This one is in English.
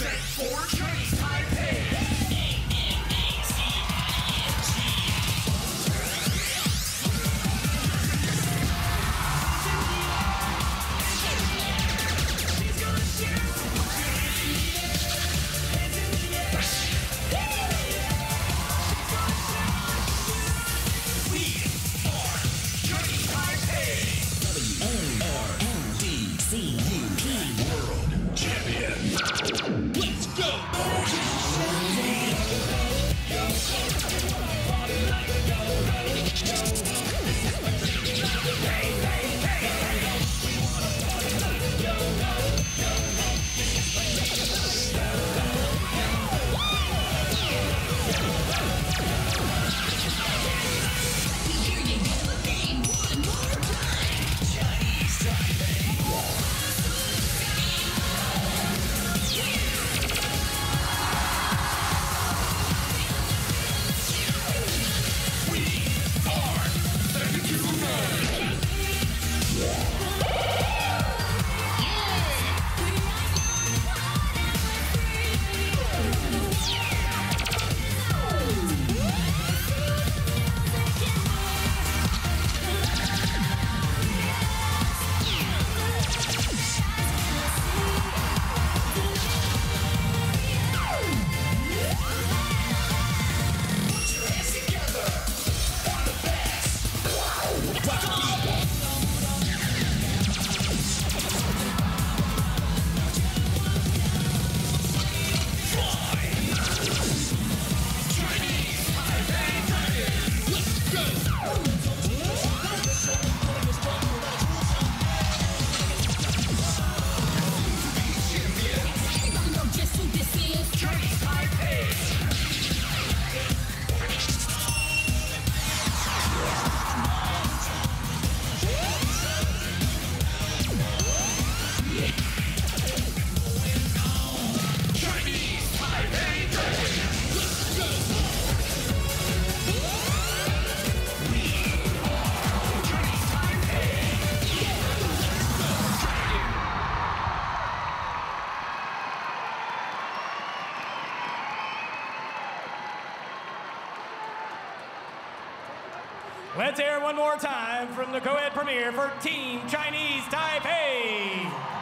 Set forge. Let's hear one more time from the co-ed premiere for Team Chinese Taipei.